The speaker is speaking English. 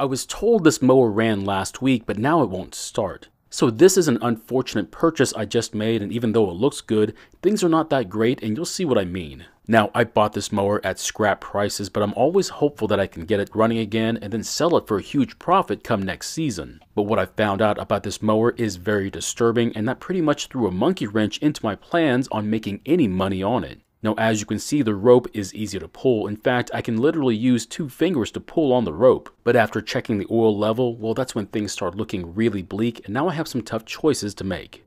I was told this mower ran last week, but now it won't start. So this is an unfortunate purchase I just made and even though it looks good, things are not that great and you'll see what I mean. Now I bought this mower at scrap prices but I'm always hopeful that I can get it running again and then sell it for a huge profit come next season. But what I found out about this mower is very disturbing and that pretty much threw a monkey wrench into my plans on making any money on it. Now as you can see the rope is easy to pull, in fact I can literally use two fingers to pull on the rope. But after checking the oil level, well that's when things start looking really bleak and now I have some tough choices to make.